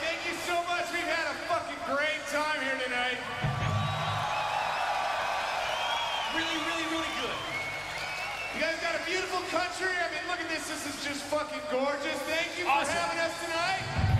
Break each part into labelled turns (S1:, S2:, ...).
S1: thank you so much. We've had a fucking great time here tonight. Really, really, really good. You guys got a beautiful country. I mean, look at this. This is just fucking gorgeous. Thank you for having us tonight.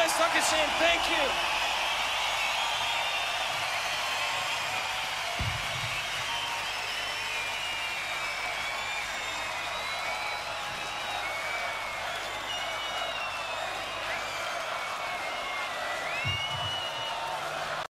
S2: West Hutchinson, thank you.